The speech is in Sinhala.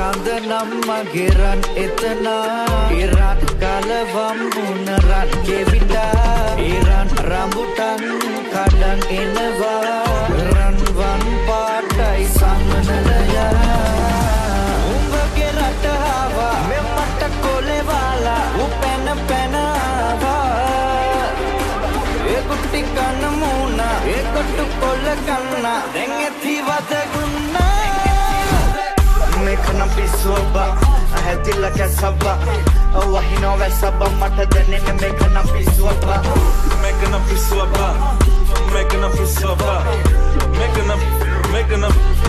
කඳ නම් මගෙරන් එතනා. ඉරන් කලවම් මුණරන් කෙවිටා ඉරන් රඹුටන් කඩන් එනවා. රන්වන් පාටයි සමනලයා. උඹගේ රටහාවා මෙමට කොලෙවාලා. උපැන පැනවා ඒකුට්ටි කන්න මූුණ. ඒකොට්ටු කොල්ල කන්න දැන් ඇති sober I had the like a sabba Oh, I know I sabba Mata then in the making Making Making making